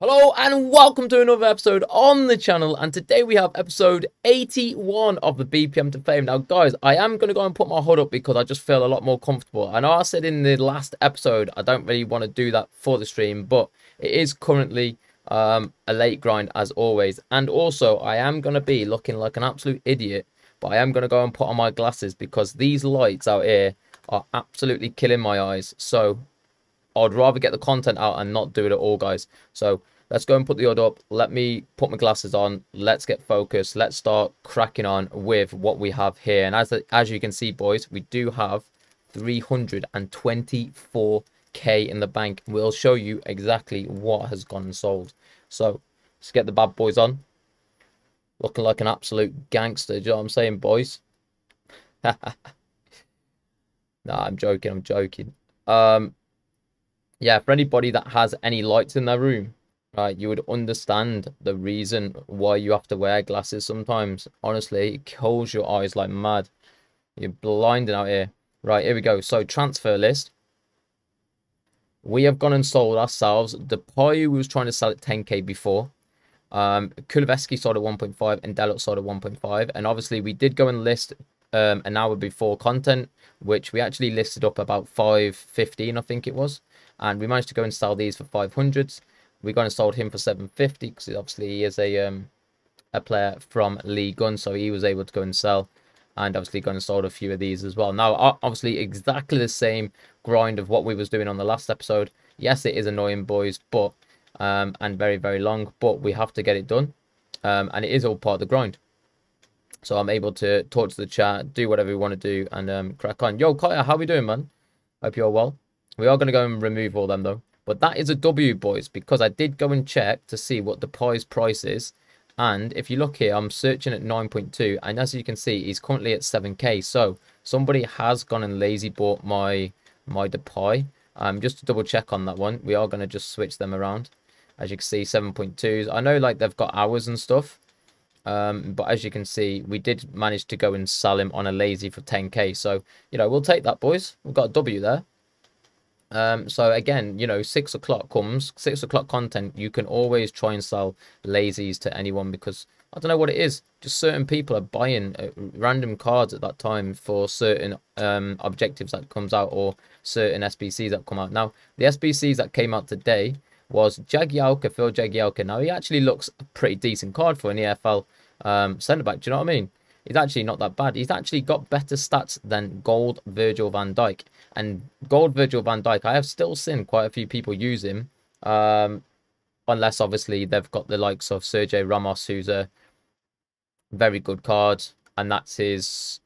Hello and welcome to another episode on the channel and today we have episode 81 of the BPM to Fame. Now guys, I am going to go and put my hood up because I just feel a lot more comfortable. I know I said in the last episode I don't really want to do that for the stream, but it is currently um, a late grind as always. And also I am going to be looking like an absolute idiot, but I am going to go and put on my glasses because these lights out here are absolutely killing my eyes. So I'd rather get the content out and not do it at all, guys. So let's go and put the order up. Let me put my glasses on. Let's get focused. Let's start cracking on with what we have here. And as, as you can see, boys, we do have 324k in the bank. We'll show you exactly what has gone and sold. So let's get the bad boys on. Looking like an absolute gangster. Do you know what I'm saying, boys? nah, I'm joking. I'm joking. Um, yeah, for anybody that has any lights in their room, right, you would understand the reason why you have to wear glasses sometimes. Honestly, it kills your eyes like mad. You're blinding out here. Right, here we go. So, transfer list. We have gone and sold ourselves. Depay was trying to sell at 10k before. Um, Kulusevski sold at 1.5 and Dalot sold at 1.5. And obviously, we did go and list um, an hour before content, which we actually listed up about 5.15, I think it was and we managed to go and sell these for 500s. We got and sold him for 750 because obviously he is a um, a player from Ligue 1, so he was able to go and sell. And obviously gone and sold a few of these as well. Now, obviously, exactly the same grind of what we was doing on the last episode. Yes, it is annoying, boys, but um, and very, very long, but we have to get it done. Um, and it is all part of the grind. So I'm able to talk to the chat, do whatever we want to do, and um, crack on. Yo, Kaya, how we doing, man? Hope you're well. We are going to go and remove all them though. But that is a W, boys, because I did go and check to see what the prize price is. And if you look here, I'm searching at 9.2. And as you can see, he's currently at 7k. So somebody has gone and lazy bought my my Depay. Um, just to double check on that one, we are going to just switch them around. As you can see, 7.2s. I know like they've got hours and stuff. Um, but as you can see, we did manage to go and sell him on a lazy for 10k. So, you know, we'll take that, boys. We've got a W there. Um, so again, you know, six o'clock comes, six o'clock content, you can always try and sell lazies to anyone because I don't know what it is. Just certain people are buying uh, random cards at that time for certain um, objectives that comes out or certain SBCs that come out. Now, the SBCs that came out today was Jagielka, Phil Jagielka. Now, he actually looks a pretty decent card for an EFL um, centre back. Do you know what I mean? He's actually not that bad. He's actually got better stats than Gold Virgil van Dijk. And Gold Virgil van Dijk, I have still seen quite a few people use him. Um, unless, obviously, they've got the likes of Sergio Ramos, who's a very good card. And that's his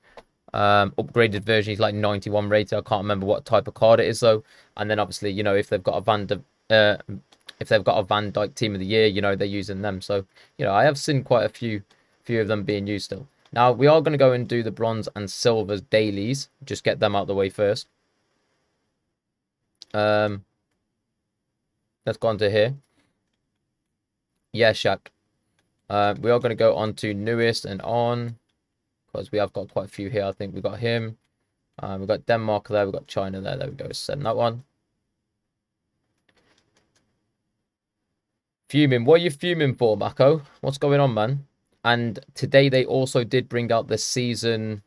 um, upgraded version. He's like 91 rated. I can't remember what type of card it is, though. And then, obviously, you know, if they've got a Van de... Uh, if they've got a Van Dijk team of the year, you know, they're using them. So, you know, I have seen quite a few few of them being used still. Now, we are going to go and do the bronze and silvers dailies. Just get them out of the way first. Um, let's go on to here. Yeah, Shaq. Uh, we are going to go on to newest and on. Because we have got quite a few here. I think we got him. Uh, we've got Denmark there. We've got China there. There we go. Send that one. Fuming. What are you fuming for, Mako? What's going on, man? And today they also did bring out the season.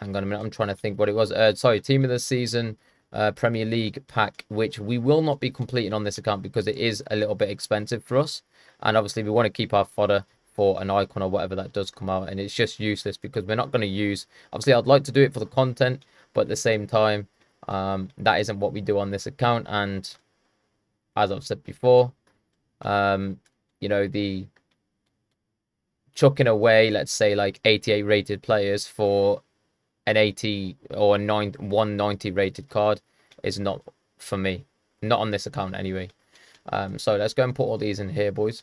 Hang on a minute, I'm trying to think what it was. Uh, sorry, team of the season uh, Premier League pack, which we will not be completing on this account because it is a little bit expensive for us. And obviously, we want to keep our fodder for an icon or whatever that does come out. And it's just useless because we're not going to use. Obviously, I'd like to do it for the content, but at the same time, um, that isn't what we do on this account. And as I've said before, um, you know, the chucking away, let's say, like 88 rated players for an 80 or a 9, 190 rated card is not for me. Not on this account anyway. Um, so let's go and put all these in here, boys.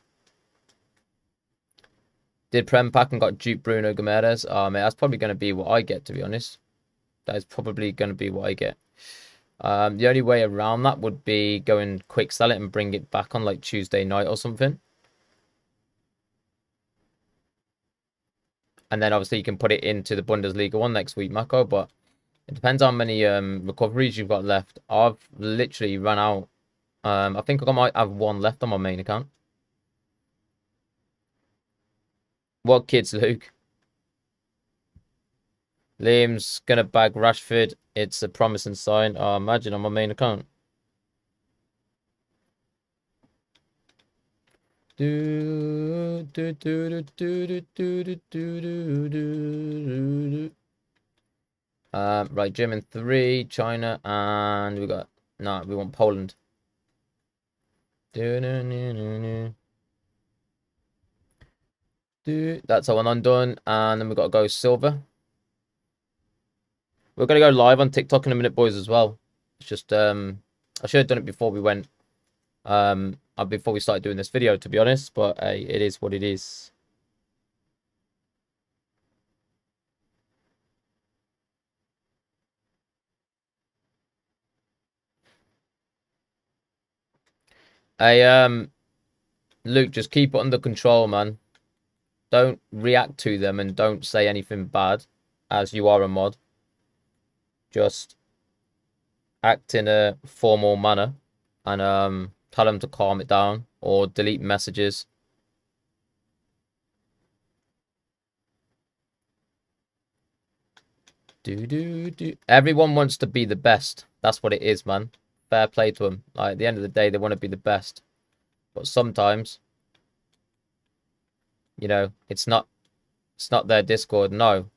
Did Prem pack and got Dupe Bruno Gomes. Oh, man, that's probably going to be what I get, to be honest. That is probably going to be what I get. Um, the only way around that would be going quick sell it and bring it back on like Tuesday night or something. And then obviously you can put it into the Bundesliga one next week, Mako. But it depends how many um, recoveries you've got left. I've literally run out Um, I think I might have one left on my main account. What kids, Luke? Liam's gonna bag Rashford. It's a promising sign. Oh, imagine on my main account. Do, do, do, do, do, do, do, do, do, do, Um, right, German three, China, and we got no, we want Poland. Do, do, do, do, do. That's all one undone, and then we got to go silver. We're gonna go live on TikTok in a minute, boys, as well. It's just um, I should have done it before we went um uh, before we started doing this video, to be honest. But hey, it is what it is. Hey, um, Luke, just keep it under control, man. Don't react to them and don't say anything bad, as you are a mod. Just act in a formal manner and um tell them to calm it down or delete messages. Do do do. Everyone wants to be the best. That's what it is, man. Fair play to them. Like at the end of the day, they want to be the best. But sometimes, you know, it's not, it's not their Discord. No,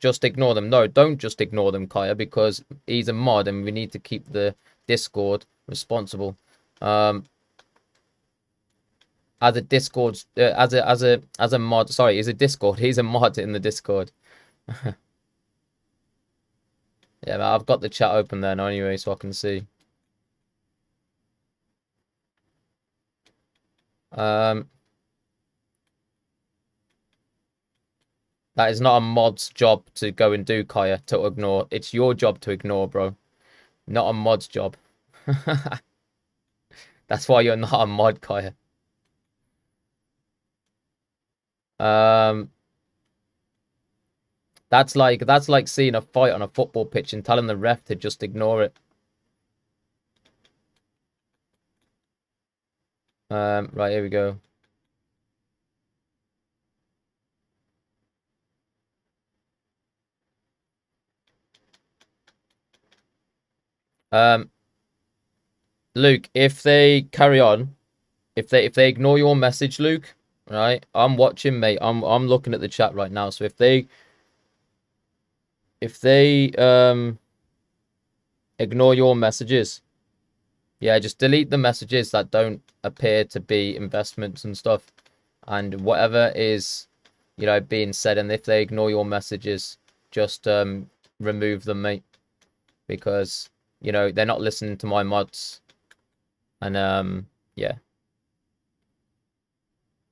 just ignore them. No, don't just ignore them, Kaya, because he's a mod, and we need to keep the Discord responsible. Um, as a Discord, uh, as a as a as a mod. Sorry, he's a Discord. He's a mod in the Discord. yeah, I've got the chat open there anyway, so I can see. Um, that is not a mod's job to go and do, Kaya, to ignore. It's your job to ignore, bro. Not a mod's job. That's why you're not a mod, Kaya. Um, that's like that's like seeing a fight on a football pitch and telling the ref to just ignore it. Um, right, here we go. Um, Luke, if they carry on, if they if they ignore your message, Luke, right? I'm watching, mate. I'm I'm looking at the chat right now. So if they if they um ignore your messages, yeah, just delete the messages that don't appear to be investments and stuff, and whatever is you know being said. And if they ignore your messages, just um remove them, mate, because you know they're not listening to my mods and um, yeah.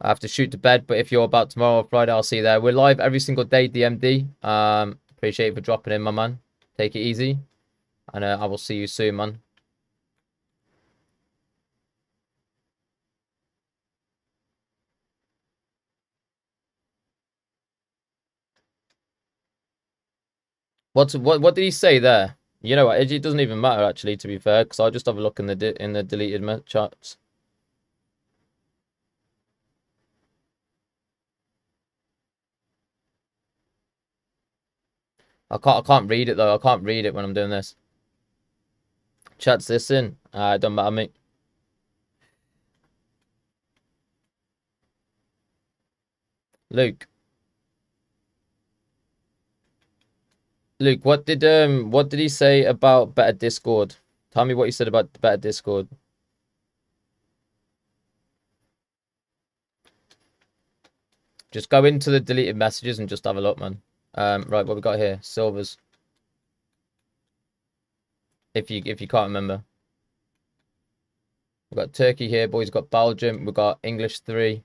I have to shoot to bed, but if you're about tomorrow or Friday, I'll see you there. We're live every single day, DMD. Um, appreciate you for dropping in, my man. Take it easy. And uh, I will see you soon, man. What's what? What did he say there? You know what? It doesn't even matter actually, to be fair, because I'll just have a look in the in the deleted chats. I can't I can't read it though. I can't read it when I'm doing this. Chat's this in. Uh, it don't matter me. Luke. Luke, what did um what did he say about better Discord? Tell me what he said about better Discord. Just go into the deleted messages and just have a look, man. Um, right, what we got here? Silvers. If you if you can't remember. We've got Turkey here, boys. Got Belgium. We've got English 3.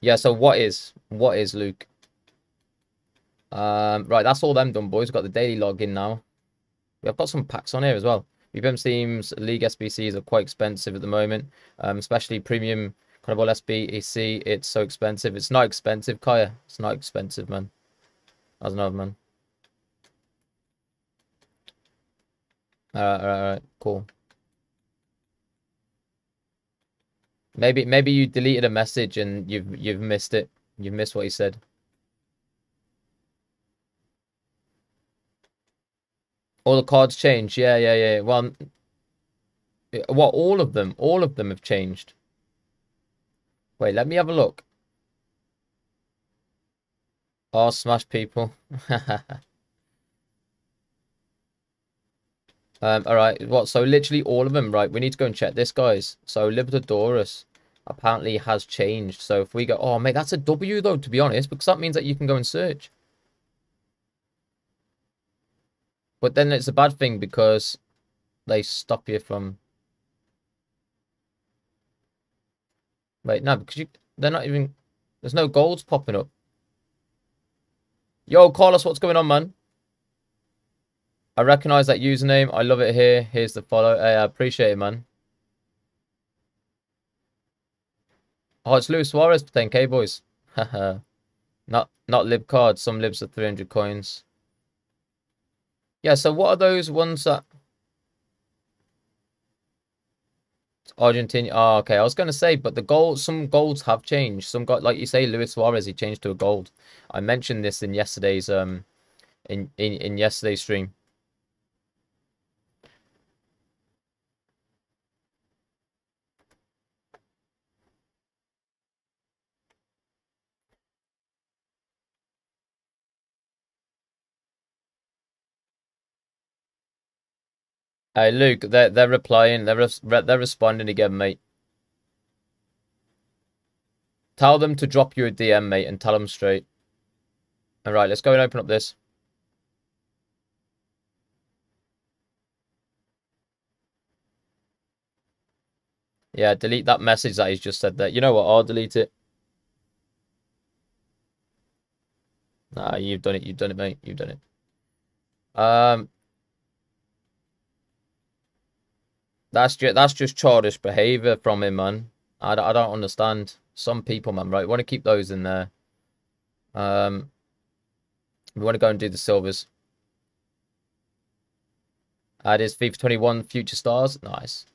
Yeah, so what is? What is, Luke? Um, right, that's all them done, boys. We've got the daily login now. We've got some packs on here as well. BPM seems League SBCs are quite expensive at the moment, um, especially premium Carnival SBC. It's so expensive. It's not expensive, Kaya. It's not expensive, man. That's another man. Alright, alright, alright, cool. Maybe maybe you deleted a message and you've you've missed it. You've missed what he said. All the cards changed. Yeah, yeah, yeah. Well, what? All of them. All of them have changed. Wait, let me have a look. Oh, smash people. um, alright, what? So literally all of them, right? We need to go and check this, guys. So Libertadores apparently has changed. So if we go, oh, mate, that's a W, though, to be honest, because that means that you can go and search. But then it's a bad thing because they stop you from... Wait, no, because you they're not even... There's no golds popping up. Yo, Carlos, what's going on, man? I recognize that username. I love it here. Here's the follow. Hey, I appreciate it, man. Oh, it's Luis Suarez for 10k, boys. not not lib cards. Some libs are 300 coins. Yeah, so what are those ones that... Argentina. Oh, okay. I was going to say, but the gold, some golds have changed. Some got, like you say, Luis Suarez, he changed to a gold. I mentioned this in yesterday's um, in in in yesterday's stream. Hey Luke, they're they're replying. They're res they're responding again, mate. Tell them to drop you a DM, mate, and tell them straight. All right, let's go and open up this. Yeah, delete that message that he's just said there. You know what? I'll delete it. Nah, you've done it. You've done it, mate. You've done it. Um, That's just that's just childish behavior from him, man. I, I don't understand. Some people, man, right? We want to keep those in there. Um, we want to go and do the silvers. That is FIFA 21 Future Stars. Nice.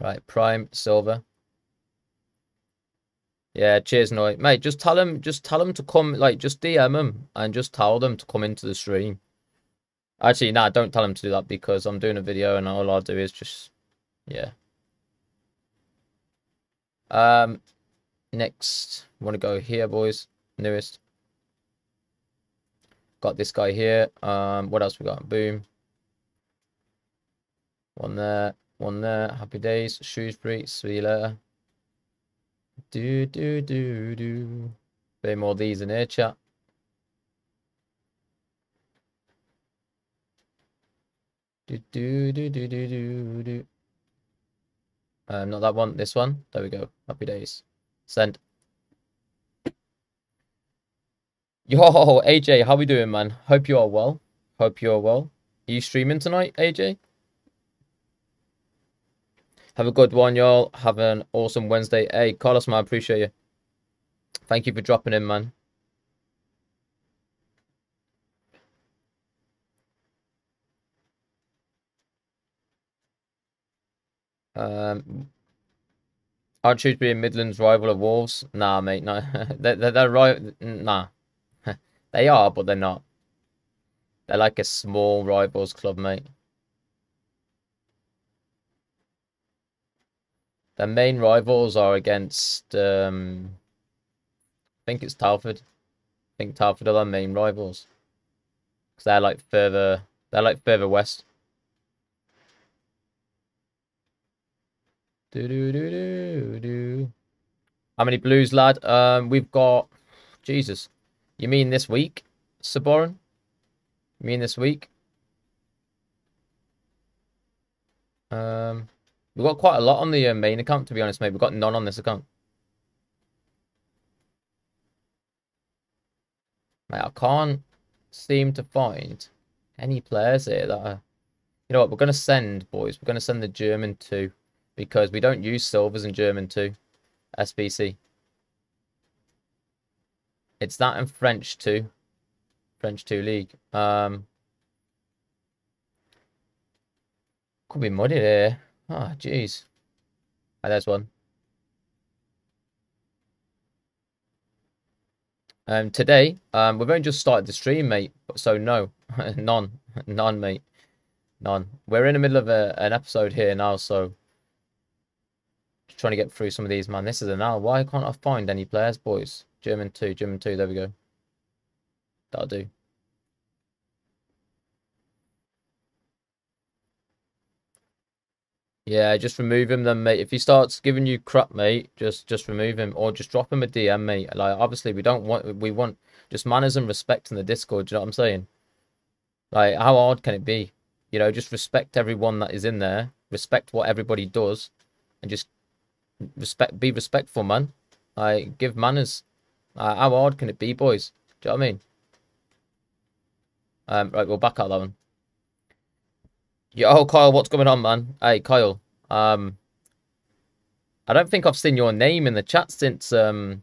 Right, Prime, Silver. Yeah, cheers, Noy. Mate, just tell him, just tell him to come, like, just DM him and just tell them to come into the stream. Actually, nah, don't tell him to do that because I'm doing a video and all I'll do is just, yeah. Um, next, want to go here, boys. Newest. Got this guy here. Um, what else we got? Boom. One there, one there. Happy days. Shrewsbury. See you later. Do do do do. Bit more of these in here, chat. Do, do, do, do, do, do, do. Um, not that one, this one. There we go. Happy days. Send. Yo, AJ, how we doing, man? Hope you are well. Hope you are well. Are you streaming tonight, AJ? Have a good one, y'all. Have an awesome Wednesday. Hey, Carlos, man, I appreciate you. Thank you for dropping in, man. Um, aren't Shrewsbury and Midlands rival of Wolves? Nah, mate, no. they're, they're, they're right. Nah. they are, but they're not. They're like a small rivals club, mate. Their main rivals are against, um, I think it's Telford. I think Telford are their main rivals. Because they're like further, they're like further west. Do do do do do. How many blues, lad? Um, we've got. Jesus, you mean this week, Saborin? You mean this week? Um, we've got quite a lot on the uh, main account, to be honest, mate. We've got none on this account. Mate, I can't seem to find any players here that are... You know what? We're going to send, boys. We're going to send the German too because we don't use silvers in German too. SBC. It's that in French too. French 2 League. Um, could be muddy here. Oh, ah, jeez. Oh, there's one. Um, today, um, we've only just started the stream, mate. So no, none, none, mate, none. We're in the middle of a, an episode here now, so just trying to get through some of these, man. This is an hour. Why can't I find any players, boys? German two, German two. There we go. That'll do. Yeah, just remove him then, mate. If he starts giving you crap, mate, just just remove him or just drop him a DM, mate. Like obviously we don't want we want just manners and respect in the Discord. Do you know what I'm saying? Like how hard can it be? You know, just respect everyone that is in there. Respect what everybody does, and just respect. Be respectful, man. Like give manners. Uh, how hard can it be, boys? Do you know what I mean? Um, right, we'll back out that one. Yo, Kyle, what's going on, man? Hey, Kyle. Um, I don't think I've seen your name in the chat since um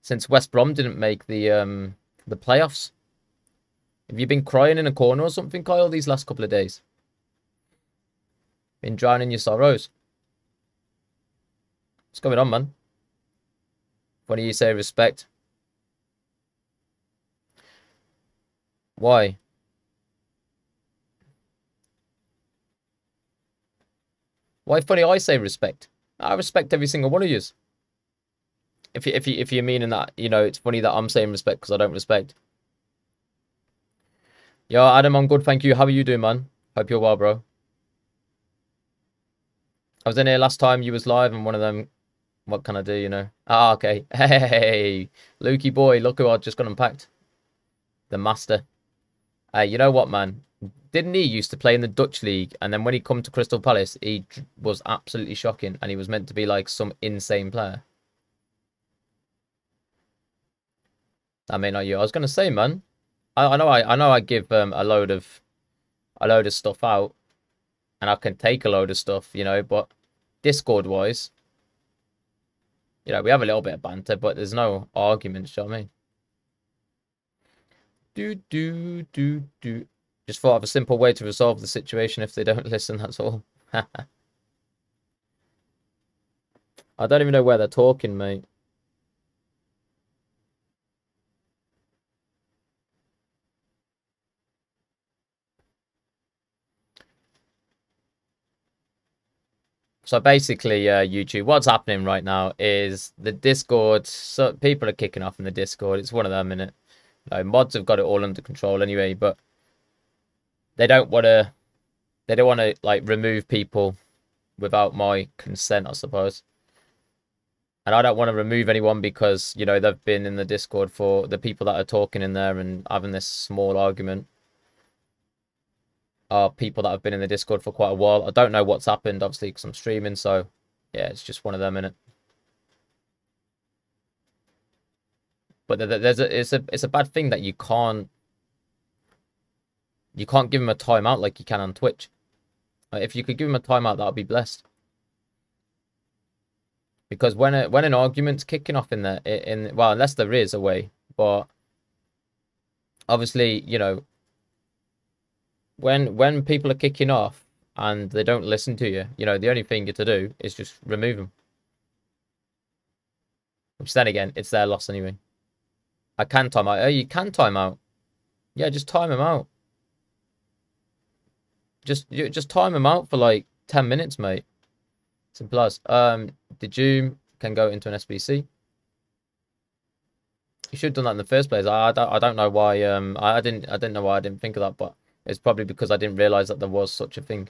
since West Brom didn't make the um the playoffs. Have you been crying in a corner or something, Kyle, these last couple of days? Been drowning your sorrows? What's going on, man? What do you say respect? Why? Why funny I say respect? I respect every single one of yous. If you if you if you're meaning that, you know, it's funny that I'm saying respect because I don't respect. Yo, Adam, I'm good, thank you. How are you doing, man? Hope you're well, bro. I was in here last time you was live and one of them what can I do, you know? Ah, okay. Hey, Lukey boy, look who I just got unpacked. The master. Hey, you know what, man? didn't he used to play in the Dutch league, and then when he come to Crystal Palace, he was absolutely shocking, and he was meant to be like some insane player. I mean, not you. I was gonna say, man. I, I know. I, I know. I give um, a load of a load of stuff out, and I can take a load of stuff, you know. But Discord wise, you know, we have a little bit of banter, but there's no arguments. You know what I mean? Do do do do. Just thought of a simple way to resolve the situation if they don't listen, that's all. I don't even know where they're talking, mate. So basically, uh, YouTube, what's happening right now is the Discord. So people are kicking off in the Discord. It's one of them, in it. Like, mods have got it all under control anyway, but they don't want to they don't want to like remove people without my consent, I suppose. And I don't want to remove anyone because, you know, they've been in the Discord for the people that are talking in there and having this small argument are people that have been in the Discord for quite a while. I don't know what's happened, obviously, because I'm streaming, so yeah, it's just one of them in it. But there's a it's a it's a bad thing that you can't you can't give him a timeout like you can on Twitch. if you could give him a timeout, that would be blessed. Because when a, when an argument's kicking off in there, in well, unless there is a way, but obviously, you know, when when people are kicking off and they don't listen to you, you know, the only thing you to do is just remove them. Which then again, it's their loss anyway. I can time out. Oh, you can time out. Yeah, just time them out. Just just time them out for like 10 minutes, mate. Simple as. Um, the Doom can go into an SBC. You should have done that in the first place. I, I don't I don't know why um I, I didn't I didn't know why I didn't think of that, but it's probably because I didn't realize that there was such a thing.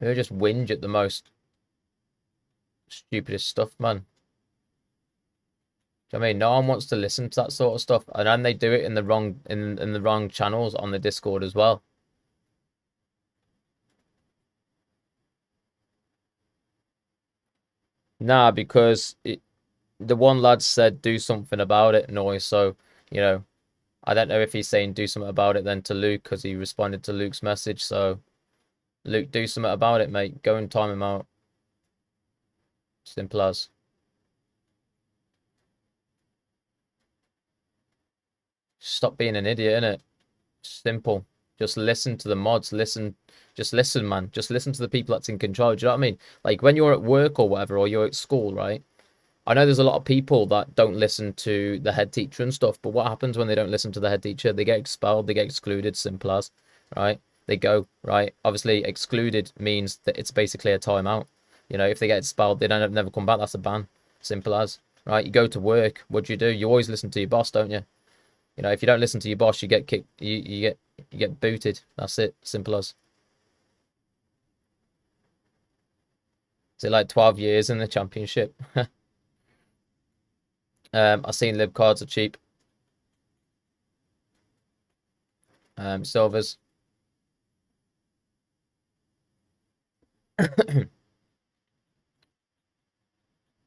They just whinge at the most stupidest stuff, man. I mean, no one wants to listen to that sort of stuff, and then they do it in the wrong in in the wrong channels on the Discord as well. Nah, because it, the one lad said do something about it, noise. So, you know, I don't know if he's saying do something about it then to Luke because he responded to Luke's message. So, Luke, do something about it, mate. Go and time him out. Simple as. Stop being an idiot, innit? Simple. Just listen to the mods. Listen just listen, man. Just listen to the people that's in control. Do you know what I mean? Like when you're at work or whatever, or you're at school, right? I know there's a lot of people that don't listen to the head teacher and stuff, but what happens when they don't listen to the head teacher? They get expelled, they get excluded, simple as, right? They go, right? Obviously, excluded means that it's basically a timeout. You know, if they get expelled, they don't never come back. That's a ban. Simple as, right? You go to work. What do you do? You always listen to your boss, don't you? You know, if you don't listen to your boss, you get kicked. You you get you get booted. That's it. Simple as. Is it like 12 years in the championship? um, I've seen lib cards are cheap. Um, silvers. I think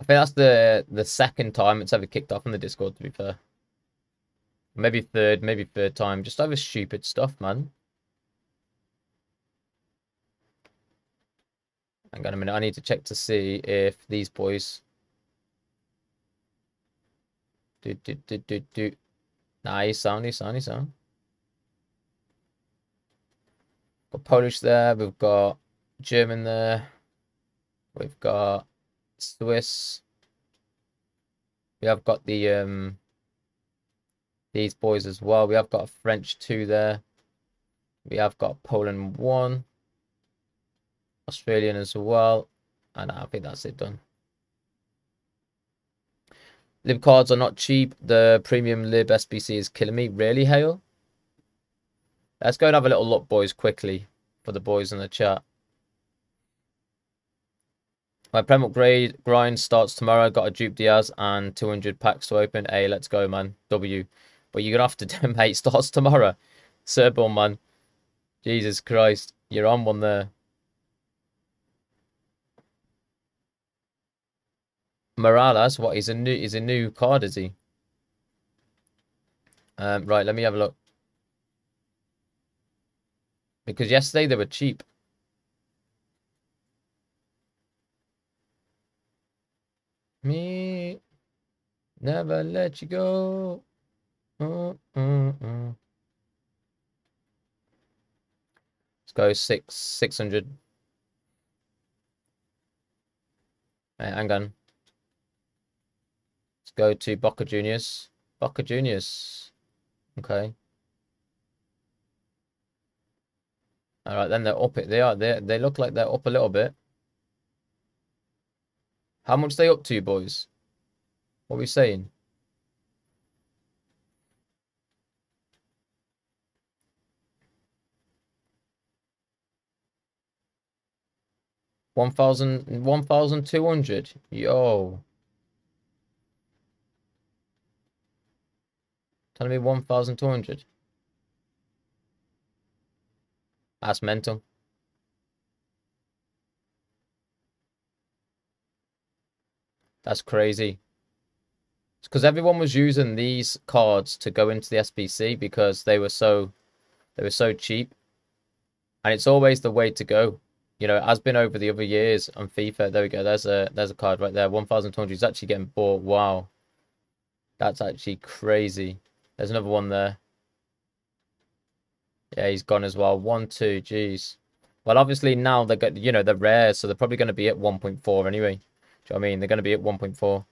that's the the second time it's ever kicked off on the Discord. To be fair, maybe third, maybe third time. Just over stupid stuff, man. Hang on a minute. I need to check to see if these boys. Do do do do do. Nice sound, nice nice sound. Got Polish there. We've got German there. We've got Swiss. We have got the um these boys as well. We have got a French two there. We have got Poland one. Australian as well. And I think that's it done. Lib cards are not cheap. The premium lib SBC is killing me. Really, Hale? Let's go and have a little look, boys, quickly for the boys in the chat. My Prem upgrade grind starts tomorrow. Got a Dupe Diaz and 200 packs to open. A, let's go, man. W. But you're going to have to do, mate. Starts tomorrow. Serbo, man. Jesus Christ. You're on one there. Morales, what is a new, he's a new card, is he? Um, right, let me have a look. Because yesterday they were cheap. Me never let you go. Uh, uh, uh. Let's go six six hundred. Right, hang on. Go to Boca Juniors. Boca Juniors. Okay. All right, then they're up it. They are. They they look like they're up a little bit. How much they up to, boys? What are we saying? One thousand, one thousand two hundred. Yo. Telling me one thousand two hundred. That's mental. That's crazy. It's because everyone was using these cards to go into the SBC because they were so they were so cheap. And it's always the way to go. You know, it has been over the other years on FIFA. There we go. There's a there's a card right there. 1,200 is actually getting bought. Wow. That's actually crazy. There's another one there. Yeah, he's gone as well. One, two, jeez. Well, obviously now they're got you know they're rare, so they're probably going to be at 1.4 anyway. Do you know I mean? They're going to be at 1.4.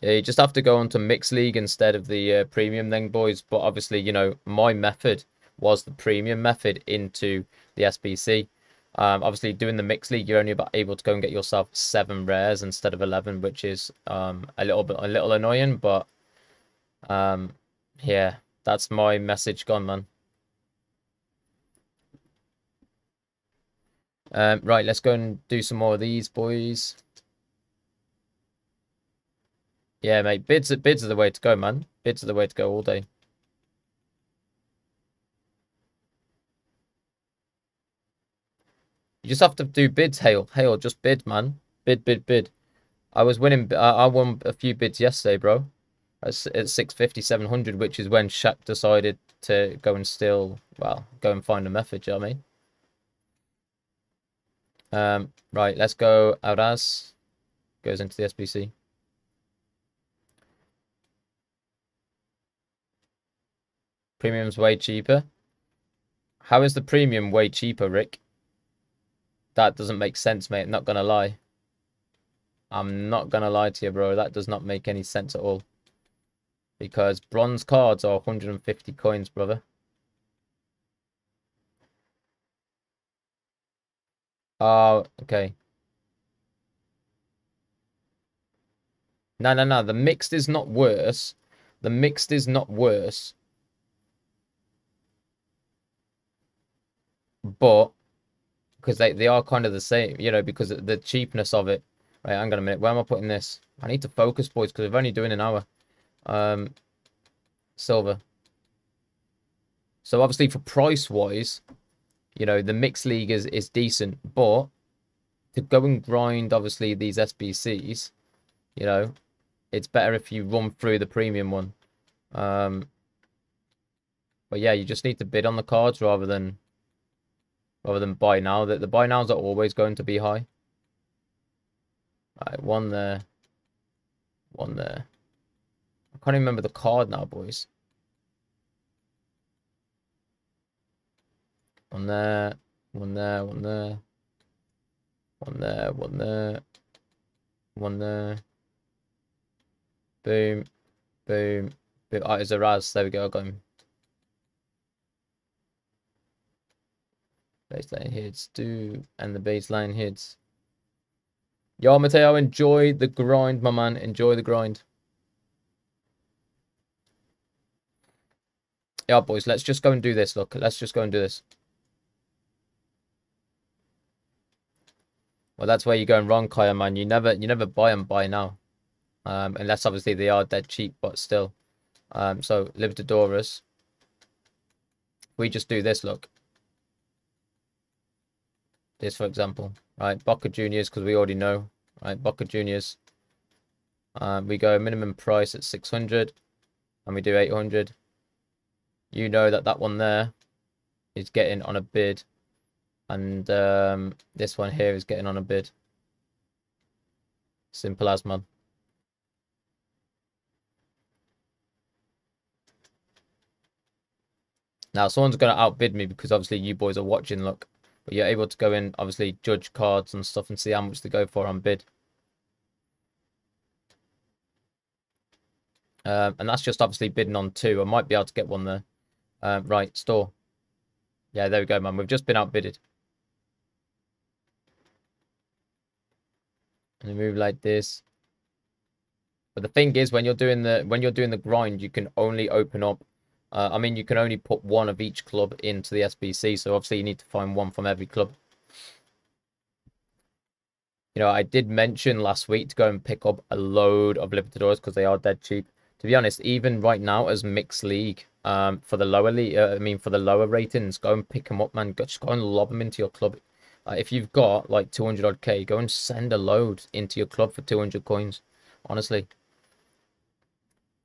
Yeah, you just have to go on to mixed league instead of the uh, premium then, boys. But obviously, you know, my method was the premium method into the SBC. Um, obviously, doing the mixed league, you're only about able to go and get yourself seven rares instead of eleven, which is um, a little bit a little annoying. But um, yeah, that's my message gone, man. Um, right, let's go and do some more of these, boys. Yeah, mate, bids, at bids are the way to go, man. Bids are the way to go all day. You just have to do bids, Hale. Hale, just bid, man. Bid, bid, bid. I was winning. I won a few bids yesterday, bro. At 650, 700, which is when Shaq decided to go and steal, well, go and find a method, you know what I mean? Um, right, let's go Auraz. Goes into the SBC. Premium's way cheaper. How is the premium way cheaper, Rick? That doesn't make sense, mate. Not gonna lie. I'm not gonna lie to you, bro. That does not make any sense at all. Because bronze cards are 150 coins, brother. Oh, okay. No, no, no. The mixed is not worse. The mixed is not worse. But because they, they are kind of the same, you know, because the cheapness of it. Right, hang on a minute. Where am I putting this? I need to focus, boys, because we're only doing an hour. Um, silver. So obviously for price-wise, you know, the mixed league is, is decent, but to go and grind, obviously, these SBCs, you know, it's better if you run through the premium one. Um, but yeah, you just need to bid on the cards rather than rather than buy now. The, the buy nows are always going to be high. Right, one there. One there. Can't remember the card now, boys. One there, one there, one there. One there, one there. One there. Boom. Boom. Boom. Oh, it's a Raz. There we go. I got him. Baseline hits. Do. And the baseline hits. Yo, Mateo, enjoy the grind, my man. Enjoy the grind. Yeah, boys, let's just go and do this. Look, let's just go and do this. Well, that's where you're going wrong, Kaya, man. You never, you never buy them buy now. Um, unless obviously they are dead cheap, but still. Um, so Libertadores. We just do this, look. This, for example, right? Boca Juniors, because we already know, right? Boca Juniors. Um, we go minimum price at 600 and we do 800. You know that that one there is getting on a bid and um, this one here is getting on a bid. Simple as, man. Now, someone's going to outbid me because obviously you boys are watching, look. But you're able to go in, obviously, judge cards and stuff and see how much they go for on bid. Um, and that's just obviously bidding on two. I might be able to get one there. Um, right, store. Yeah, there we go, man. We've just been outbidded. And move like this. But the thing is, when you're doing the when you're doing the grind, you can only open up uh, I mean, you can only put one of each club into the SBC, so obviously you need to find one from every club. You know, I did mention last week to go and pick up a load of Libertadores because they are dead cheap. To be honest, even right now as mixed league, um, for the lower league, uh, I mean for the lower ratings, go and pick them up, man. Go, just go and lob them into your club. Uh, if you've got like 200 odd K, go and send a load into your club for 200 coins. Honestly.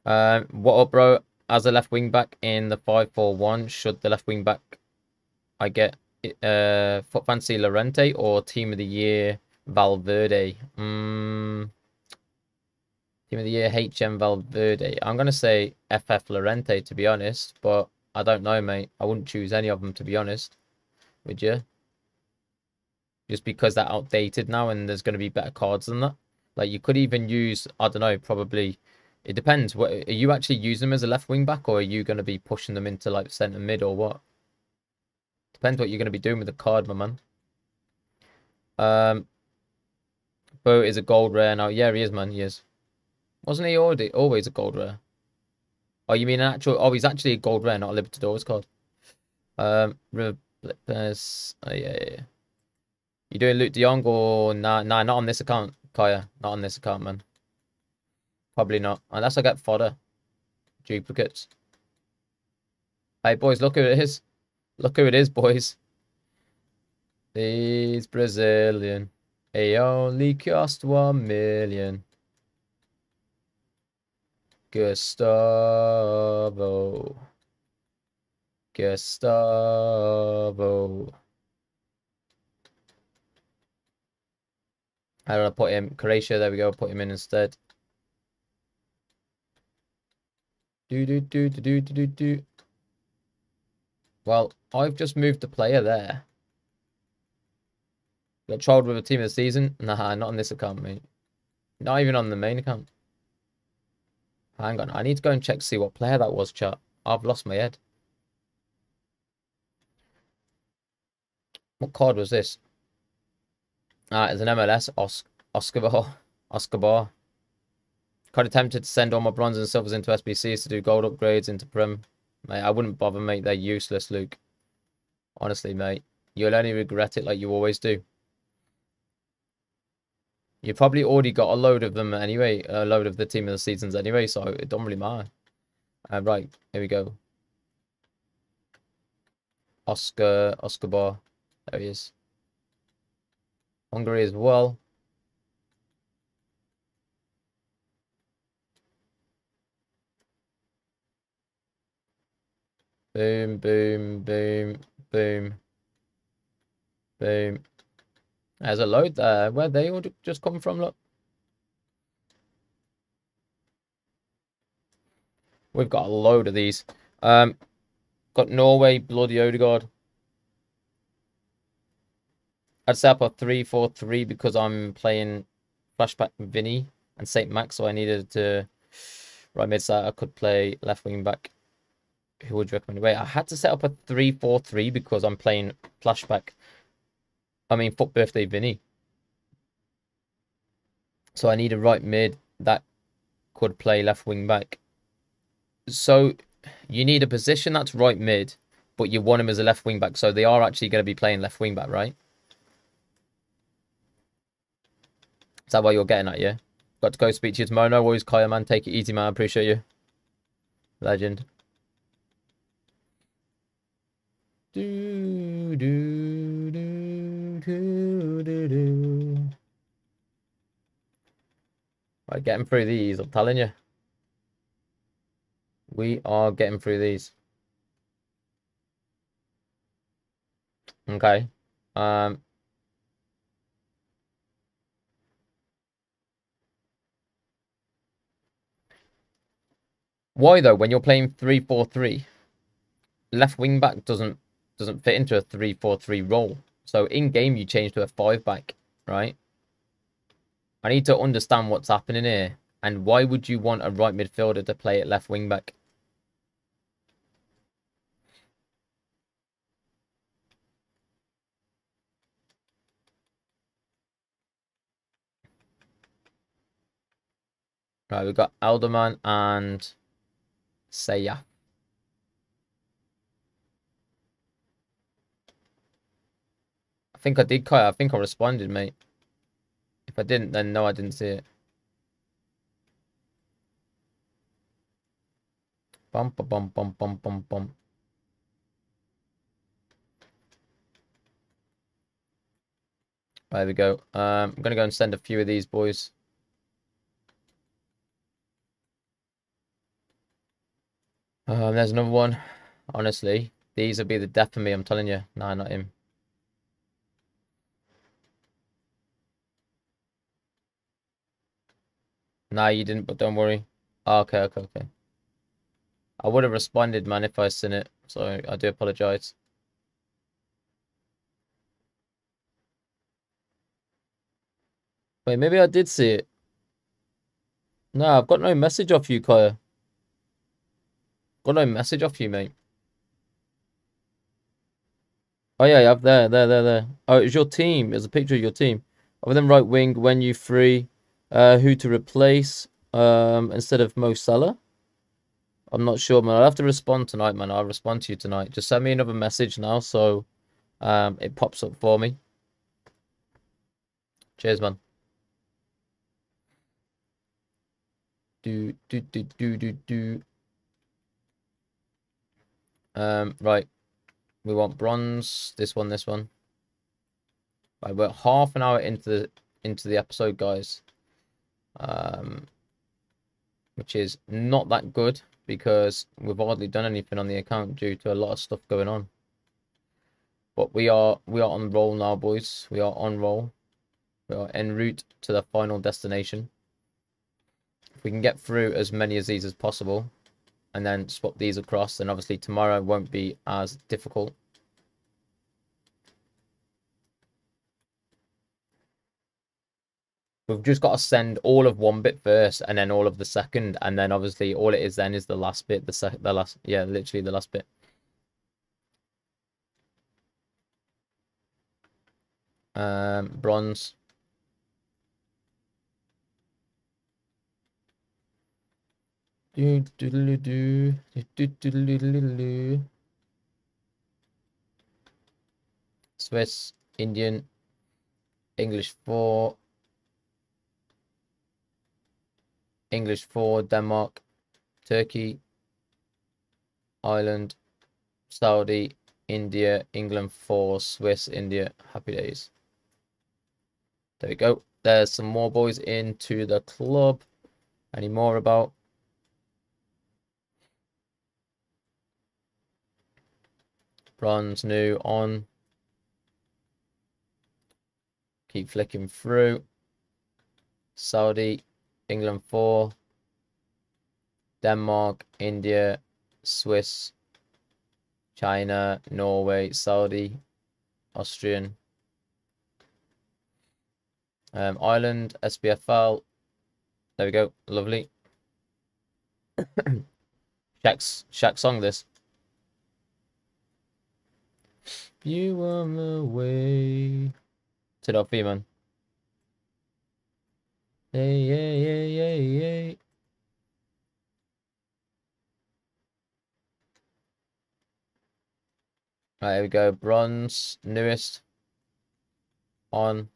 Um, what up, bro? as a left wing back in the 5-4-1, should the left wing back I get uh FUT Fantasy Llorente or Team of the Year Valverde? Mm, team of the Year HM Valverde. I'm gonna say FF Llorente to be honest, but I don't know, mate. I wouldn't choose any of them to be honest. Would you? Just because they're outdated now and there's gonna be better cards than that. Like you could even use I don't know, probably it depends. What are you actually using them as a left wing back, or are you going to be pushing them into like centre mid or what? Depends what you're going to be doing with the card, my man. Um, Bo is a gold rare now. Yeah, he is, man. He is. Wasn't he already always a gold rare? Oh, you mean an actual? Oh, he's actually a gold rare, not a Libertadores card. Um, Blippers. Oh, yeah, yeah. You doing Luke De or nah? Nah, not on this account, Kaya. Not on this account, man. Probably not. Unless I get fodder. Duplicates. Hey, boys, look who it is. Look who it is, boys. He's Brazilian. He only cost one million. Gustavo. Gustavo. How do I put him? Croatia, there we go. Put him in instead. Do do do do do do do. Well, I've just moved the player there. Got child with a team of the season? Nah, not on this account, mate. Not even on the main account. Hang on, I need to go and check to see what player that was, chat. I've lost my head. What card was this? Ah, it's an MLS Os Oscar Bar. Oscar Bar. Kind of tempted to send all my bronze and silvers into SBCs to do gold upgrades into Prim. Mate, I wouldn't bother, mate. They're useless, Luke. Honestly, mate. You'll only regret it like you always do. You probably already got a load of them anyway, a load of the team of the seasons anyway, so it don't really matter. Uh, right, here we go. Oscar, Oscar Bar. There he is. Hungary as well. Boom, boom, boom, boom. Boom. There's a load there. Where they all just come from, look. We've got a load of these. Um, got Norway, Bloody Odegaard. I'd set up a 3-4-3 because I'm playing Flashback Vinny and St. Max, so I needed to right mid side. I could play left wing back who would you recommend? Wait, I had to set up a 3-4-3 because I'm playing flashback. I mean, FUT birthday Vinny. So I need a right mid that could play left wing back. So you need a position that's right mid, but you want him as a left wing back. So they are actually going to be playing left wing back, right? Is that what you're getting at, yeah? Got to go speak to you tomorrow. No worries, Kaya, man. Take it easy, man. I appreciate you. Legend. Do, do, do. Right, getting through these, I'm telling you. We are getting through these. Okay. Um, why though, when you're playing 3-4-3, left wing back doesn't doesn't fit into a 3-4-3 role. So in game you change to a five back, right? I need to understand what's happening here. And why would you want a right midfielder to play at left wing back? Right, we've got Alderman and Saya. I think I did, Kai. I think I responded, mate. If I didn't, then no, I didn't see it. Bum, bum, bum, bum, bum, bum, bum. There we go. Um, I'm going to go and send a few of these boys. Um, there's another one. Honestly, these will be the death of me, I'm telling you. Nah, not him. Nah, you didn't, but don't worry. Oh, okay, okay, okay. I would have responded, man, if I seen it. So I do apologize. Wait, maybe I did see it. No, I've got no message off you, Kaya. Got no message off you, mate. Oh yeah, yeah, there, there, there, there. Oh, it's your team. There's a picture of your team. Over them right wing, when you free uh, who to replace um, instead of Mo Salah. I'm not sure, man. I'll have to respond tonight, man. I'll respond to you tonight. Just send me another message now so um, it pops up for me. Cheers, man. Do, do, do, do, do, do. Um, right. We want bronze. This one, this one. Right, we're half an hour into the into the episode, guys um, which is not that good because we've hardly done anything on the account due to a lot of stuff going on. But we are we are on roll now, boys. We are on roll. We are en route to the final destination. If we can get through as many of these as possible, and then swap these across. And obviously tomorrow won't be as difficult. We've just got to send all of one bit first and then all of the second. And then obviously all it is then is the last bit, the sec the last yeah, literally the last bit. Um bronze. Do do do do do do do do Swiss, Indian, English four. English 4, Denmark, Turkey, Ireland, Saudi, India, England 4, Swiss, India. Happy days. There we go. There's some more boys into the club. Any more about? Bronze, new, on. Keep flicking through. Saudi, England 4. Denmark, India, Swiss, China, Norway, Saudi, Austrian, um, Ireland, SPFL. There we go. Lovely. Shaq's, Shaq song this. You on the way. To the man. Hey, hey, hey, hey, hey. Right, here we go. Bronze, newest. On.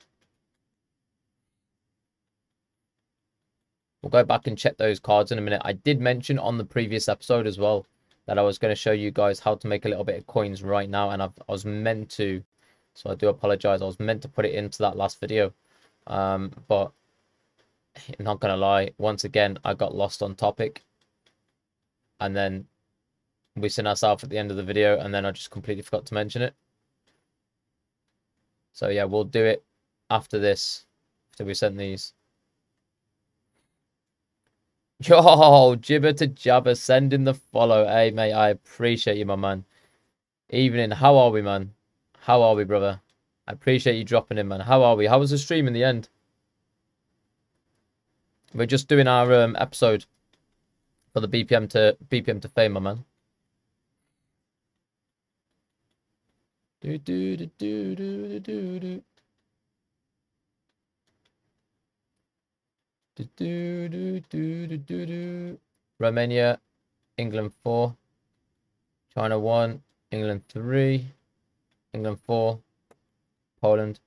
We'll go back and check those cards in a minute. I did mention on the previous episode as well that I was going to show you guys how to make a little bit of coins right now. And I've, I was meant to, so I do apologize. I was meant to put it into that last video. Um, but I'm not to lie. Once again, I got lost on topic. And then we sent ourselves at the end of the video. And then I just completely forgot to mention it. So yeah, we'll do it after this. After we sent these. Yo, Jibber to Jabber, sending the follow. Hey, mate, I appreciate you, my man. Evening, how are we, man? How are we, brother? I appreciate you dropping in, man. How are we? How was the stream in the end? We're just doing our um, episode for the BPM to BPM to fame, my man. Do do do do do do do. Do, do, do, do, do, do, do. Romania, England 4. China 1. England 3. England 4. Poland.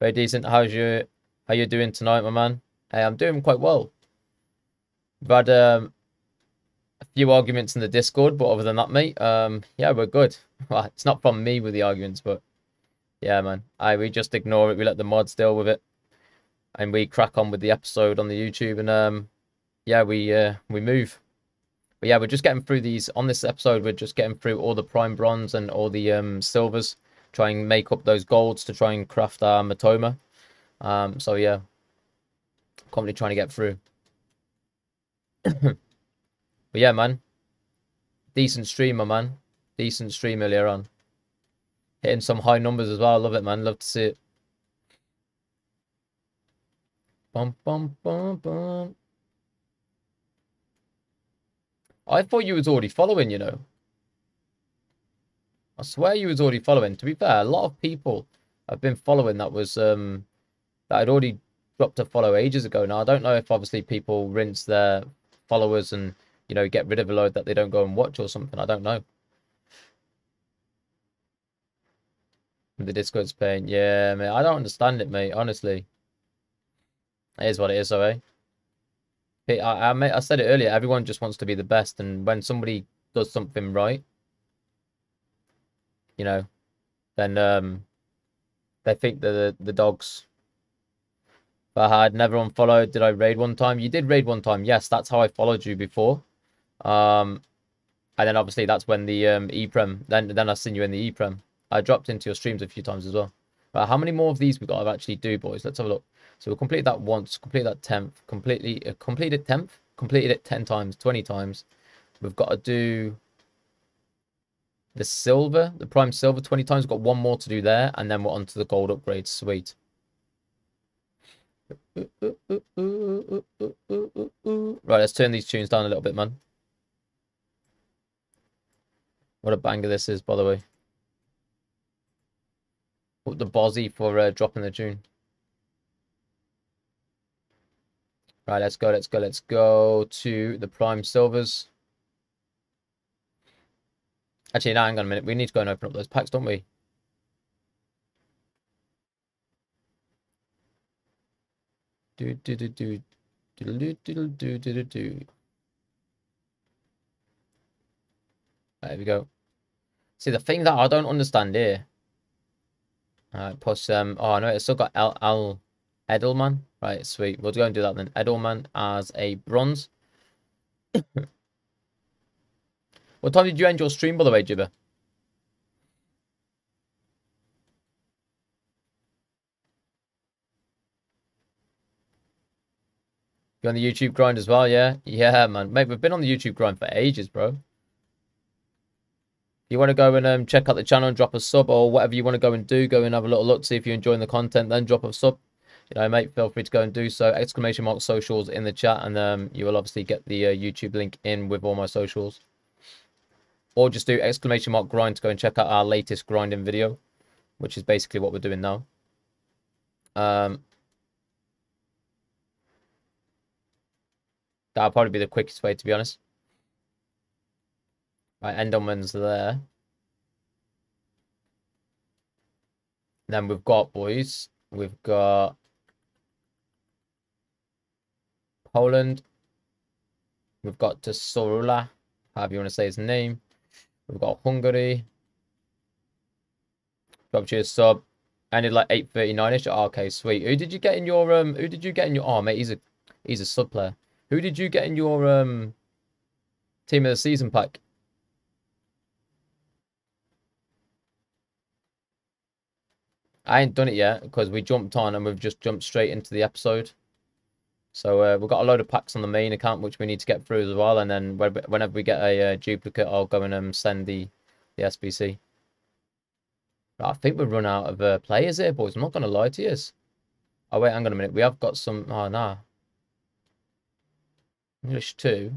Very decent. How's your how you doing tonight, my man? Hey, I'm doing quite well. We've had um, a few arguments in the Discord, but other than that, mate, um, yeah, we're good. Well, it's not from me with the arguments, but yeah, man. I we just ignore it. We let the mods deal with it and we crack on with the episode on the YouTube, and um, yeah, we uh, we move. But yeah, we're just getting through these on this episode. We're just getting through all the prime bronze and all the um silvers, trying to make up those golds to try and craft our Mitoma. Um, so yeah, constantly trying to get through. but yeah, man, decent streamer, man, decent stream earlier on. Hitting some high numbers as well. I love it, man. Love to see it. Bum, bum, bum, bum. I thought you was already following, you know. I swear you was already following. To be fair, a lot of people have been following that was um that I'd already dropped a follow ages ago. Now I don't know if obviously people rinse their followers and you know get rid of a load that they don't go and watch or something. I don't know. The Discord's paying. Yeah, mate. I don't understand it, mate. Honestly. It is what it is, though, eh? I, I, I said it earlier, everyone just wants to be the best, and when somebody does something right, you know, then um, they think that the, the dogs. But I had never unfollowed. Did I raid one time? You did raid one time. Yes, that's how I followed you before. Um, and then obviously that's when the um EPREM. Then then I seen you in the EPREM. I dropped into your streams a few times as well. But how many more of these we got to actually do, boys? Let's have a look. So we'll complete that once, complete that 10th, completely, uh, completed 10th, completed it 10 times, 20 times. We've got to do the silver, the prime silver 20 times. We've got one more to do there, and then we're on to the gold upgrade. Sweet. Right, let's turn these tunes down a little bit, man. What a banger this is, by the way. Put the bozzy for uh, dropping the tune. Right, let's go, let's go, let's go to the prime silvers. Actually, no, hang on a minute. We need to go and open up those packs, don't we? Do do do do do do do do do do. There we go. See the thing that I don't understand here. Alright, plus um oh no, it's still got Al Al Edelman. Right, sweet. We'll go and do that then. Edelman as a bronze. what time did you end your stream by the way, Jibber? You on the YouTube grind as well, yeah? Yeah, man. Mate, we've been on the YouTube grind for ages, bro. you want to go and um, check out the channel and drop a sub or whatever you want to go and do, go and have a little look, see if you're enjoying the content, then drop a sub. You know, mate, feel free to go and do so. Exclamation mark socials in the chat, and um, you will obviously get the uh, YouTube link in with all my socials. Or just do exclamation mark grind to go and check out our latest grinding video, which is basically what we're doing now. Um, That'll probably be the quickest way, to be honest. Right, Enderman's there. Then we've got, boys, we've got Poland. We've got to Sorula, however you want to say his name. We've got Hungary. Dropped you a sub. Ended like 839-ish. Oh, okay, sweet. Who did you get in your um who did you get in your oh mate, he's a he's a sub player. Who did you get in your um team of the season pack? I ain't done it yet because we jumped on and we've just jumped straight into the episode. So uh, we've got a load of packs on the main account which we need to get through as well. And then whenever we get a uh, duplicate, I'll go and send the the SBC. I think we've run out of uh, players here, boys. I'm not going to lie to you. Oh, wait, hang on a minute. We have got some... Oh, nah. English 2.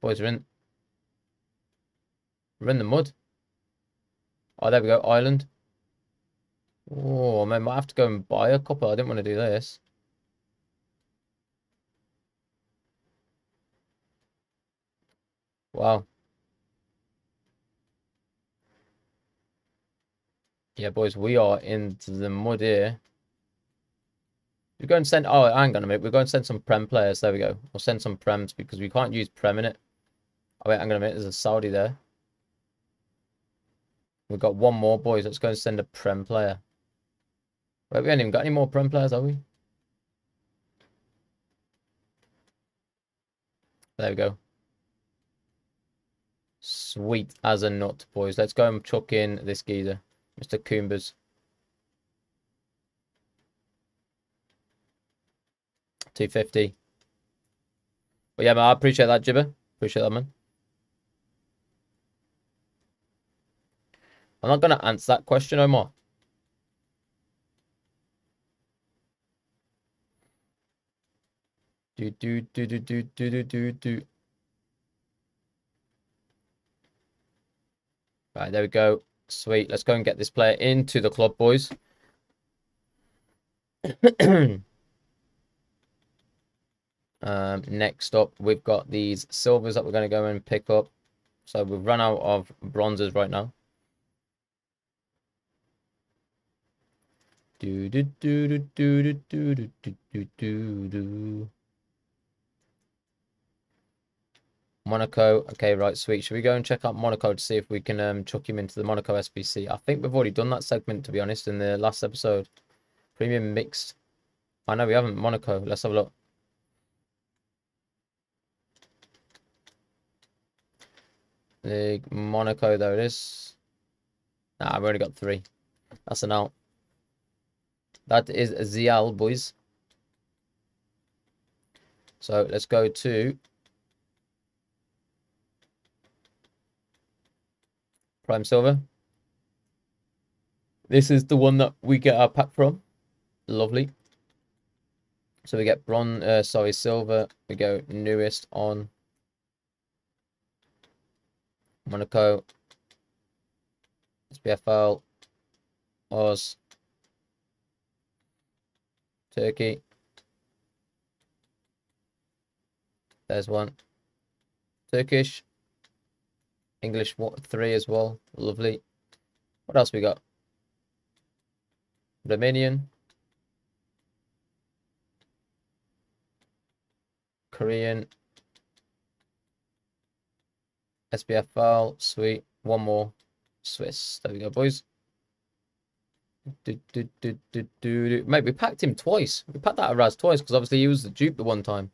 Boys are in. We're in the mud. Oh, there we go. Ireland. Oh, man, might have to go and buy a couple. I didn't want to do this. Wow. Yeah, boys, we are into the mud here. We're going to send... Oh, hang on a minute. We're going to send some Prem players. There we go. We'll send some Prems because we can't use Prem in it. Oh, wait, hang on a minute. There's a Saudi there. We've got one more, boys. Let's go and send a Prem player. Wait, we haven't even got any more Prem players, have we? There we go. Sweet as a nut, boys. Let's go and chuck in this geezer. Mr. Coombers. 250. But yeah, man, I appreciate that, Jibber. Appreciate that, man. I'm not going to answer that question no more. Do, do, do, do, do, do, do, do, do. Right, there we go. Sweet. Let's go and get this player into the club, boys. Um, next up, we've got these silvers that we're going to go and pick up. So we've run out of bronzes right now. Do do do do do do do do do do do. Monaco. Okay, right, sweet. Should we go and check out Monaco to see if we can um, chuck him into the Monaco SBC? I think we've already done that segment, to be honest, in the last episode. Premium mixed. I know we haven't. Monaco. Let's have a look. The Monaco, though, it is. Nah, I've already got three. That's an out. That is Zial, boys. So let's go to Prime Silver. This is the one that we get our pack from. Lovely. So we get bronze, uh, sorry, silver. We go newest on Monaco, SPFL, Oz, Turkey. There's one. Turkish. English three as well. Lovely. What else we got? Romanian. Korean. SPFL. Sweet. One more. Swiss. There we go, boys. Do, do, do, do, do, Mate, we packed him twice. We packed that Raz twice because obviously he was the dupe the one time.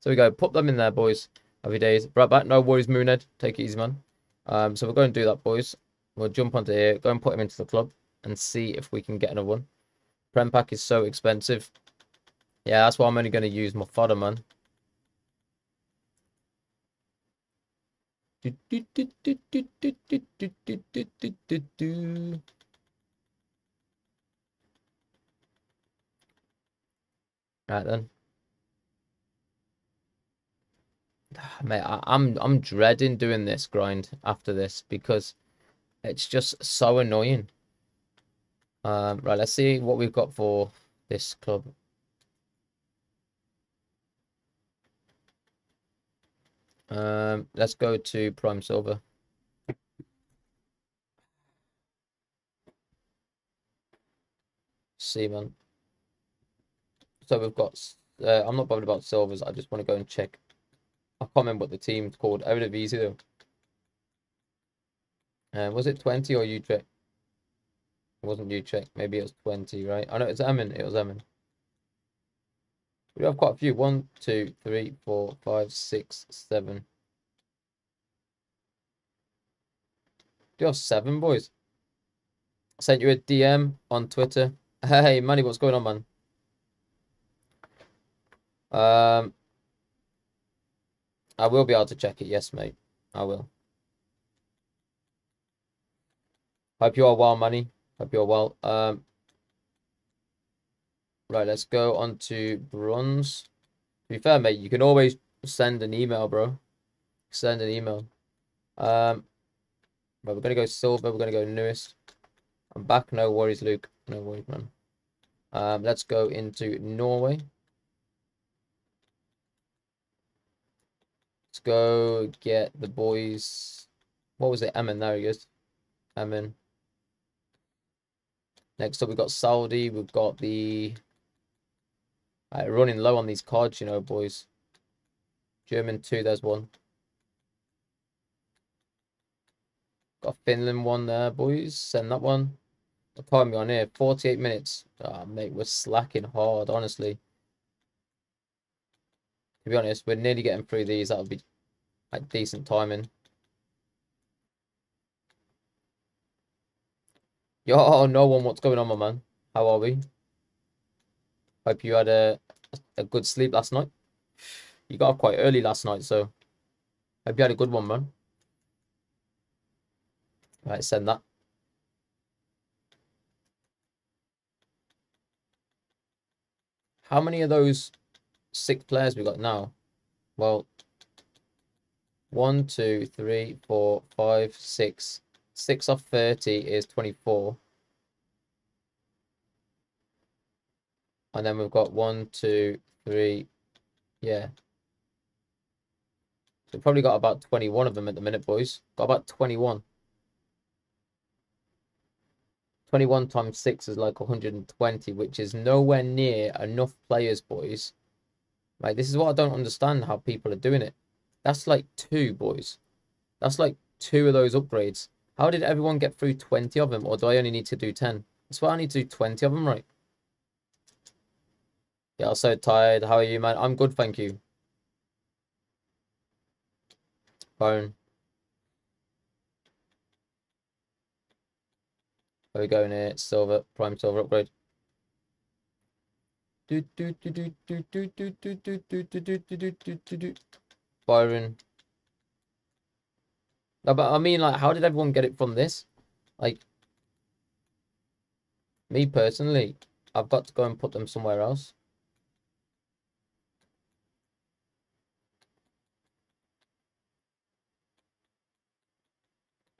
So we go, put them in there, boys. Happy days. Right back, no worries, Moonhead. Take it easy, man. Um, so we're going to do that, boys. We'll jump onto here, go and put him into the club and see if we can get another one. Prem pack is so expensive. Yeah, that's why I'm only going to use my fodder, man. Right then. Mate, I, I'm I'm dreading doing this grind after this because it's just so annoying. Um, right, let's see what we've got for this club. Um, let's go to Prime Silver. Seaman. So we've got. Uh, I'm not bothered about silvers. I just want to go and check. I can't remember what the team's called. Eredivisie though. Uh, was it Twente or Utrecht? It wasn't Utrecht. Maybe it was Twente, right? I know it's Emmen. It was Emmen. We have quite a few. One, two, three, four, five, six, seven. Do you have seven, boys? Sent you a DM on Twitter. Hey, Manny, what's going on, man? Um, I will be able to check it. Yes, mate. I will. Hope you are well, Manny. Hope you're well. Um, right, let's go on to bronze. To be fair, mate, you can always send an email, bro. Send an email. Um, right, we're gonna go silver. We're gonna go newest. I'm back. No worries, Luke. No worries, man. Um, let's go into Norway. Let's go get the boys. What was it? Emmen. There he is. Emmen. Next up, we've got Saudi. We've got the... Right, running low on these cards, you know, boys. German 2, there's one. Got Finland one there, boys. Send that one. The time on here, 48 minutes. Oh, mate, we're slacking hard, honestly. To be honest, we're nearly getting through these. That would be like decent timing. Yo, no one, what's going on, my man? How are we? Hope you had a a good sleep last night. You got up quite early last night, so hope you had a good one, man. Right, send that. How many of those six players we got now? Well, one, two, three, four, five, six, 6 off 30 is 24. And then we've got one, two, three, yeah. So we've probably got about 21 of them at the minute, boys. Got about 21. 21 times 6 is like 120, which is nowhere near enough players, boys. Right, this is what I don't understand how people are doing it. That's like two, boys. That's like two of those upgrades. How did everyone get through 20 of them? Or do I only need to do 10? That's why I need to do 20 of them, right? Yeah, I'm so tired. How are you, man? I'm good, thank you. Bone. Where are we going here? Silver, prime silver upgrade. Byron. No, but I mean, like, how did everyone get it from this? Like, me personally, I've got to go and put them somewhere else.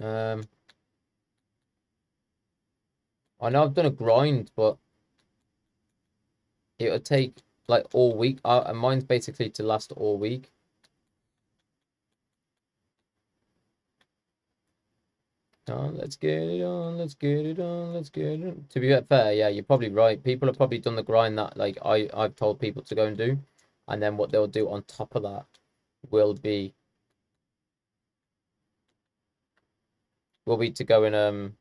Um, I know I've done a grind, but it'll take like all week. Uh, and mine's basically to last all week. On, let's get it on, let's get it on, let's get it on. To be fair, yeah, you're probably right. People have probably done the grind that like I, I've told people to go and do. And then what they'll do on top of that will be will be to go and um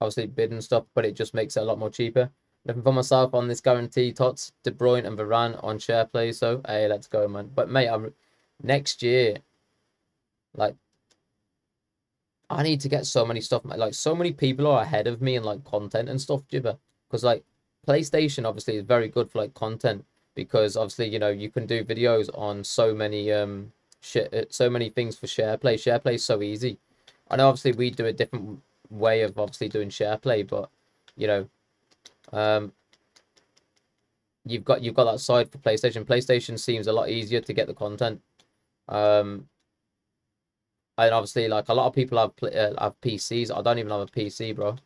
obviously bid and stuff, but it just makes it a lot more cheaper. Looking for myself on this guarantee, Tots, De Bruyne and Varane on share play. So hey, let's go, man. But mate, I'm next year, like I need to get so many stuff. Like so many people are ahead of me in like content and stuff, Jibber. Because like PlayStation obviously is very good for like content because obviously you know you can do videos on so many um shit, uh, so many things for share play. Share play is so easy. I know obviously we do a different way of obviously doing share play, but you know, um, you've got you've got that side for PlayStation. PlayStation seems a lot easier to get the content. Um, and obviously, like a lot of people have uh, have PCs. I don't even have a PC, bro. Do you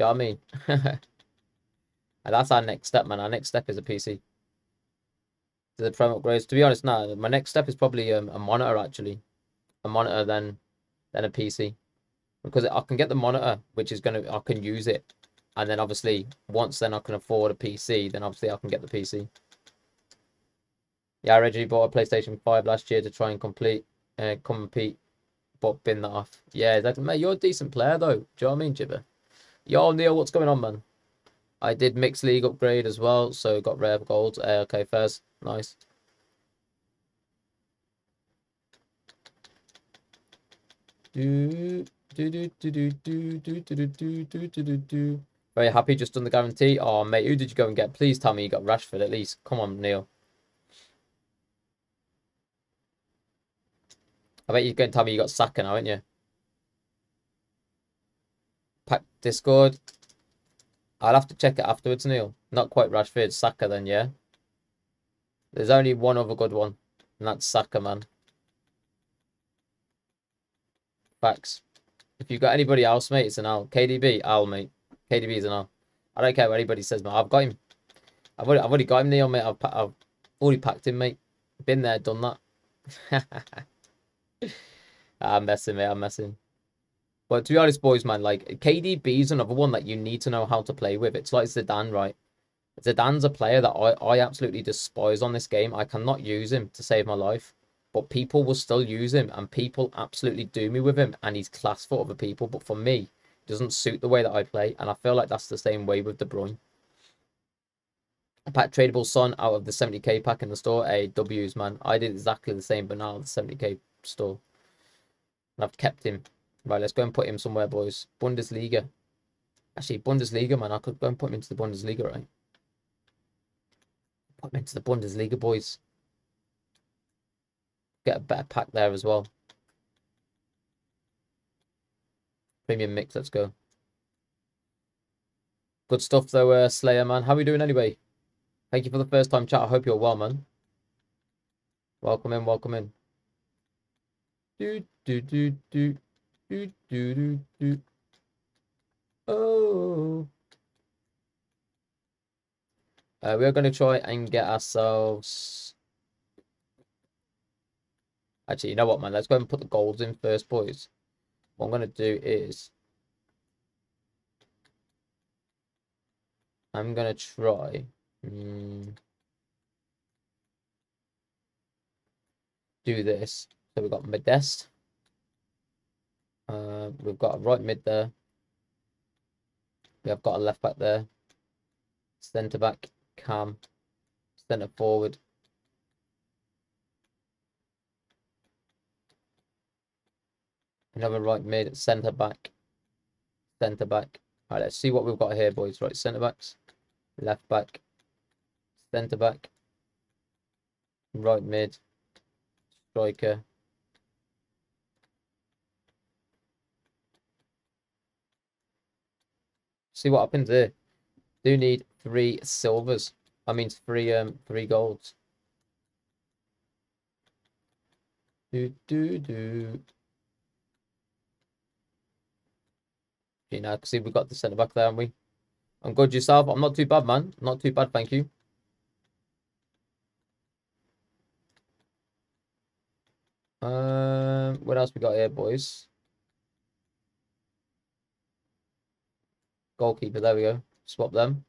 know what I mean? and that's our next step, man. Our next step is a PC. The pro upgrades. To be honest, now my next step is probably um, a monitor. Actually, a monitor then then a PC, because I can get the monitor, which is gonna I can use it, and then obviously once then I can afford a PC, then obviously I can get the PC. Yeah, I originally bought a PlayStation Five last year to try and complete uh, compete but bin that off. Yeah, exactly. Mate, you're a decent player though. Do you know what I mean, Jibber? Yo, Neil, what's going on, man? I did mixed league upgrade as well, so got rare gold. Uh, okay, first, nice. Very happy, just done the guarantee. Oh, mate, who did you go and get? Please tell me you got Rashford at least. Come on, Neil. I bet you're going to tell me you got Saka now, aren't you? Pack Discord. I'll have to check it afterwards, Neil. Not quite Rashford, Saka then, yeah? There's only one other good one, and that's Saka, man. Facts. If you've got anybody else, mate, it's an L. KDB, L, mate. KDB is an L. I don't care what anybody says, mate. I've got him. I've already, I've already got him, Neil, mate. I've, I've already packed him, mate. Been there, done that. I'm messing, mate. I'm messing. But to be honest, boys, man, like KDB is another one that you need to know how to play with. It's like Zidane, right? Zidane's a player that I, I absolutely despise on this game. I cannot use him to save my life. But people will still use him, and people absolutely do me with him, and he's class for other people. But for me, doesn't suit the way that I play, and I feel like that's the same way with De Bruyne. I tradable Son out of the 70k pack in the store. A W's man. I did exactly the same, but now the 70k store. And I've kept him. Right, let's go and put him somewhere, boys. Bundesliga. Actually, Bundesliga, man. I could go and put him into the Bundesliga, right? Put him into the Bundesliga, boys. Get a better pack there as well. Premium mix, let's go. Good stuff, though, uh, Slayer, man. How are we doing anyway? Thank you for the first time chat. I hope you're well, man. Welcome in, welcome in. Do do do do do do do do. Oh. Uh, we are going to try and get ourselves. Actually, you know what, man? Let's go and put the golds in first, boys. What I'm going to do is. I'm going to try. Mm, do this. So we've got Modeste. Uh, we've got a right mid there. We have got a left back there. Centre back, Cam. Centre forward. Another right mid, centre back, centre back. All right, let's see what we've got here, boys. Right, centre backs, left back, centre back, right mid, striker. See what happens here. Do need three silvers. I mean three um three golds. Do do do. You know, see we've got the centre back there, haven't we? I'm good yourself. I'm not too bad, man. Not too bad, thank you. Um, what else we got here, boys? Goalkeeper, there we go. Swap them.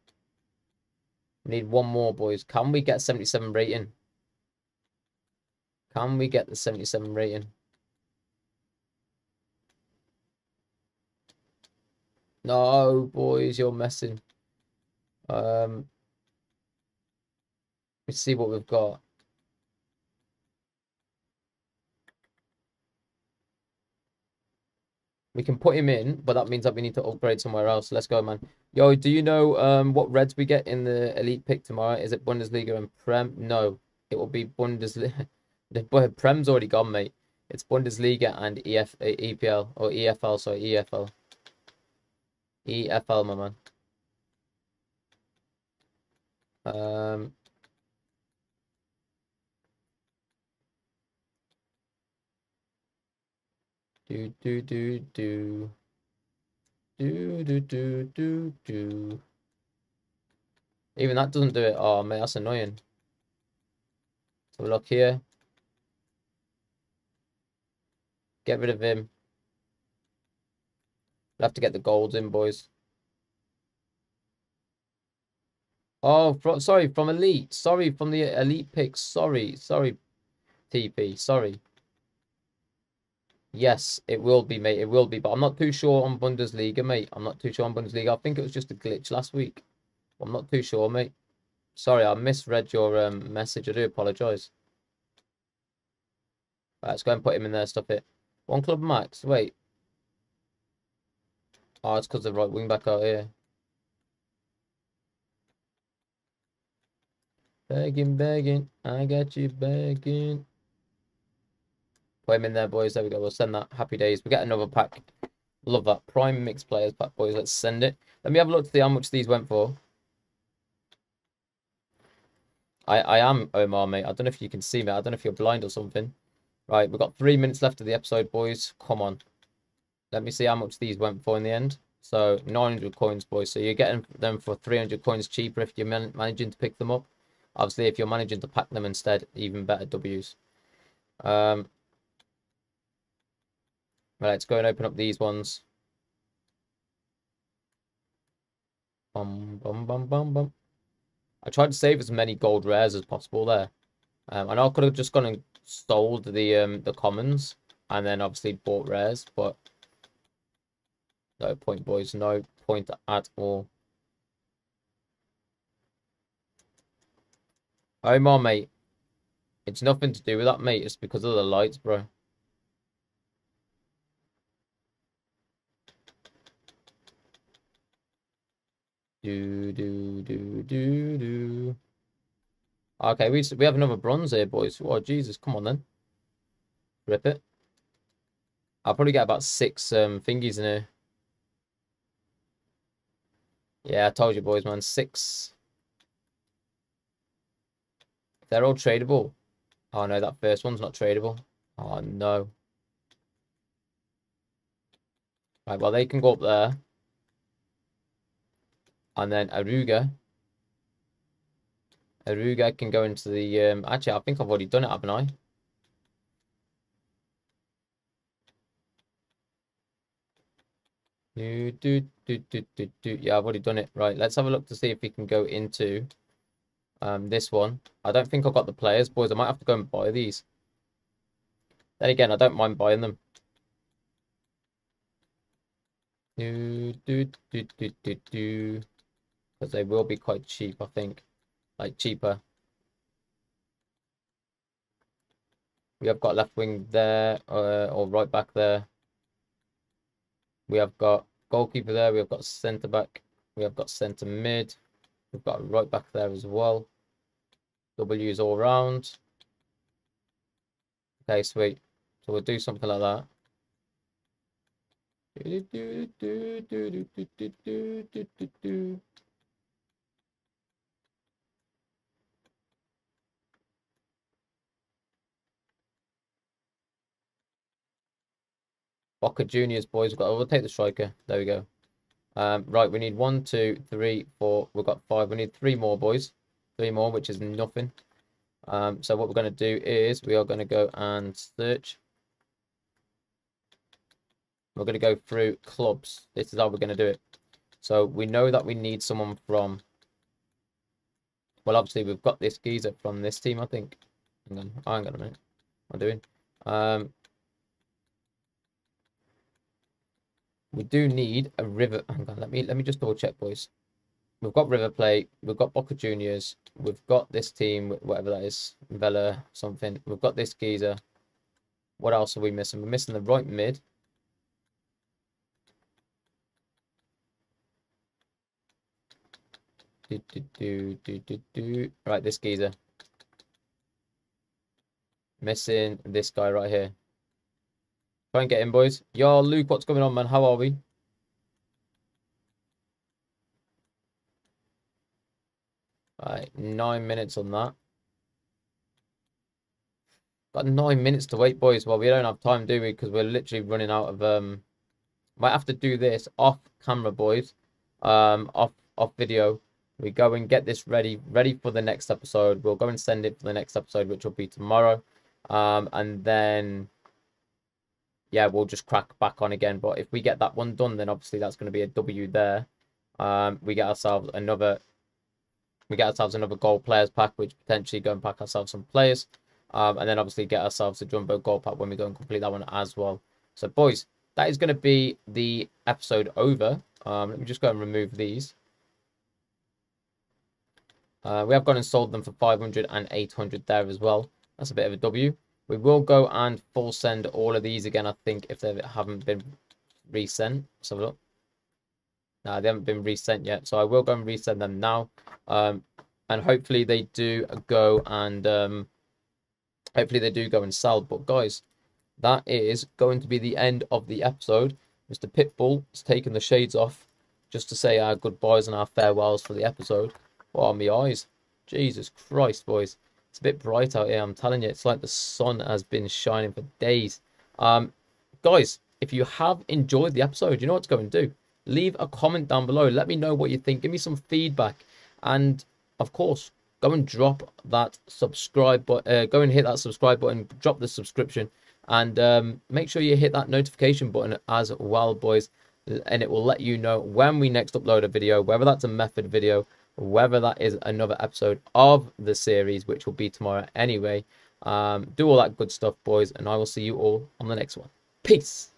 We need one more, boys. Can we get 77 rating? Can we get the 77 rating? No, boys, you're messing. Um, let's see what we've got. We can put him in, but that means that we need to upgrade somewhere else. Let's go, man. Yo, do you know um what reds we get in the elite pick tomorrow? Is it Bundesliga and Prem? No, it will be Bundesliga. Prem's already gone, mate. It's Bundesliga and EF EPL or EFL, sorry, EFL. EFL, my man. Um, do do do do do do do do do. Even that doesn't do it. Oh man, that's annoying. So look here. Get rid of him. We'll have to get the golds in, boys. Oh, from, sorry, from Elite. Sorry, from the Elite picks. Sorry, sorry, TP. Sorry. Yes, it will be, mate. It will be, but I'm not too sure on Bundesliga, mate. I'm not too sure on Bundesliga. I think it was just a glitch last week. I'm not too sure, mate. Sorry, I misread your um, message. I do apologise. Right, let's go and put him in there. Stop it. One club max. Wait. Oh, it's because the right wing back out here. Begging, begging. I got you begging. Put him in there, boys. There we go. We'll send that. Happy days. We get another pack. Love that. Prime mixed players pack, boys. Let's send it. Let me have a look to see how much these went for. I, I am Omar, mate. I don't know if you can see me. I don't know if you're blind or something. Right, we've got three minutes left of the episode, boys. Come on. Let me see how much these went for in the end. So 900 coins, boys. So you're getting them for 300 coins cheaper if you're man managing to pick them up. Obviously, if you're managing to pack them instead, even better W's. Um, right, let's go and open up these ones. Bum, bum, bum, bum, bum. I tried to save as many gold rares as possible there. Um, I know I could have just gone and sold the um the commons and then obviously bought rares, but no point, boys. No point at all. Omar, mate. It's nothing to do with that, mate. It's because of the lights, bro. Do, do, do, do, do. Okay, we, we have another bronze here, boys. Oh, Jesus. Come on, then. Rip it. I'll probably get about six um, thingies in here. Yeah, I told you, boys, man. Six. They're all tradable. Oh, no, that first one's not tradable. Oh, no. Right, well, they can go up there. And then Aruga. Aruga can go into the... Um, actually, I think I've already done it, haven't I? Do, do, do, do, do, do. Yeah, I've already done it. Right, let's have a look to see if we can go into um, this one. I don't think I've got the players, boys. I might have to go and buy these. Then again, I don't mind buying them. Because they will be quite cheap, I think. Like, cheaper. We have got left wing there, uh, or right back there. We have got goalkeeper there. We have got centre back. We have got centre mid. We've got right back there as well. W's all round. Okay, sweet. So we'll do something like that. Do, do, do, do, do, do, do, do, do, do, do. Boca Juniors, boys. We've got, we'll take the striker. There we go. Um, right, we need one, two, three, four. We've got five. We need three more, boys. Three more, which is nothing. Um, so what we're going to do is we are going to go and search. We're going to go through clubs. This is how we're going to do it. So we know that we need someone from... Well, obviously, we've got this geezer from this team, I think. Hang on, hang on a minute. What am doing? Um, we do need a river. Hang on, let me let me just double check, boys. We've got River Plate, we've got Boca Juniors, we've got this team, whatever that is, Vela something. We've got this geezer. What else are we missing? We're missing the right mid. Do, do, do, do, do, do. Right, this geezer. Missing this guy right here. Try and get in, boys. Yo, Luke, what's going on, man? How are we? Right, nine minutes on that. Got nine minutes to wait, boys. Well, we don't have time, do we? Because we're literally running out of... um. Might have to do this off camera, boys. Um, off off video. We go and get this ready, ready for the next episode. We'll go and send it for the next episode, which will be tomorrow. Um, and then yeah, we'll just crack back on again. But if we get that one done, then obviously that's going to be a W there. Um, we get ourselves another, we get ourselves another gold players pack, which potentially go and pack ourselves some players. Um, and then obviously get ourselves a jumbo gold pack when we go and complete that one as well. So boys, that is going to be the episode over. Um, let me just go and remove these. Uh, we have gone and sold them for 500 and 800 there as well. That's a bit of a W. We will go and full send all of these again, I think, if they haven't been resent. Let's have a look. No, they haven't been resent yet. So I will go and resend them now. Um, and hopefully they do go and um, hopefully they do go and sell. But guys, that is going to be the end of the episode. Mr. Pitbull has taken the shades off just to say our goodbyes and our farewells for the episode. What are my eyes? Jesus Christ, boys. It's a bit bright out here. I'm telling you, it's like the sun has been shining for days. Um, guys, if you have enjoyed the episode, you know what to go and do. Leave a comment down below. Let me know what you think. Give me some feedback. And, of course, go and drop that subscribe button. Uh, go and hit that subscribe button. Drop the subscription. And um, make sure you hit that notification button as well, boys. And it will let you know when we next upload a video, whether that's a method video whether that is another episode of the series, which will be tomorrow anyway. Um, do all that good stuff, boys, and I will see you all on the next one. Peace.